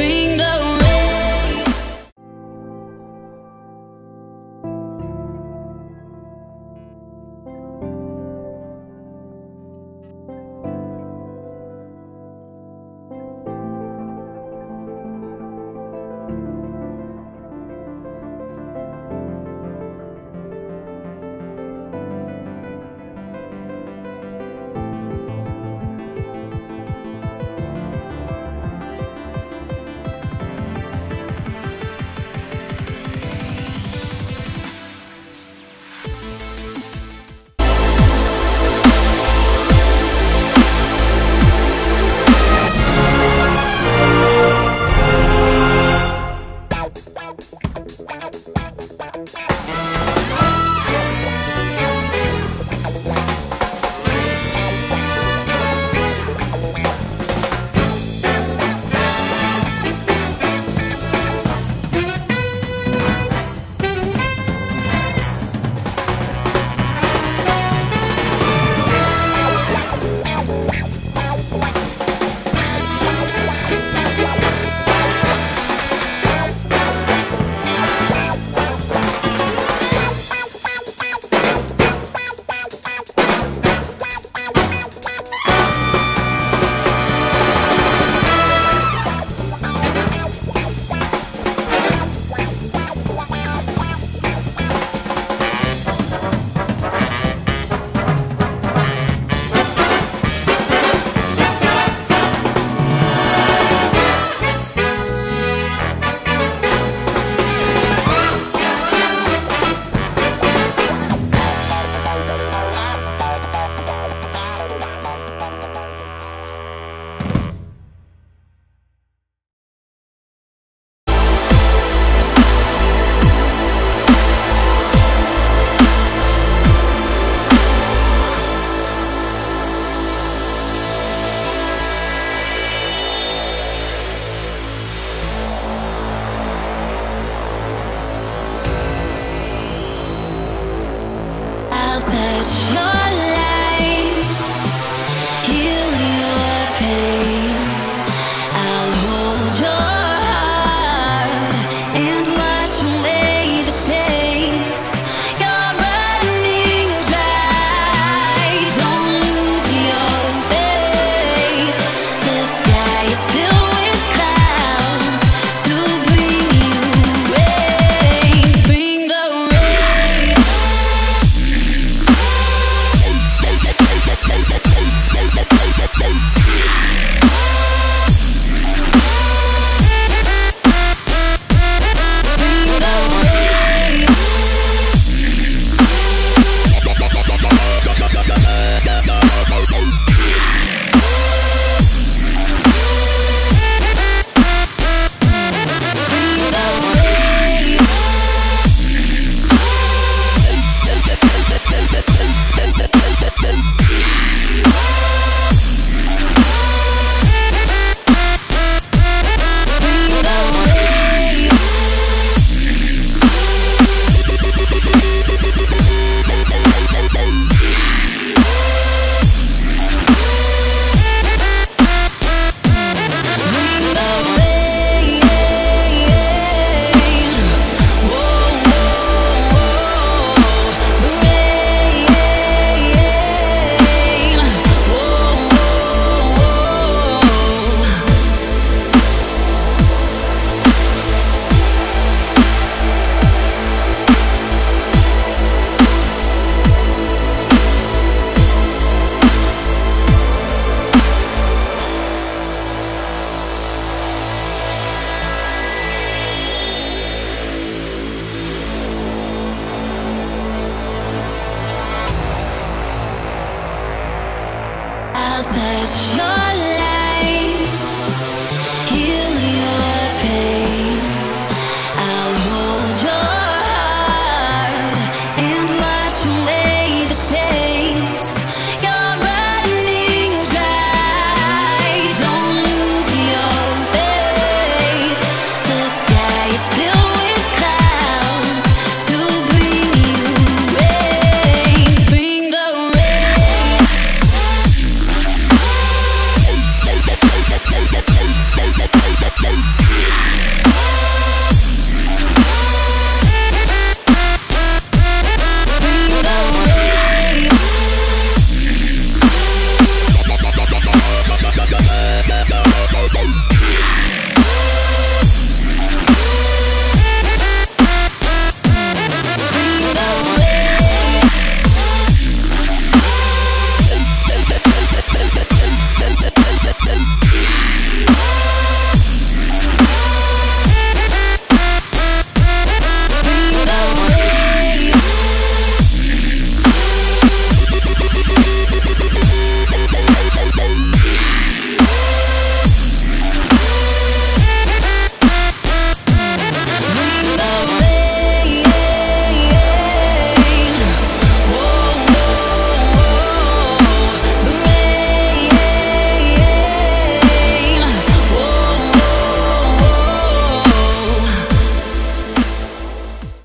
things touch. No.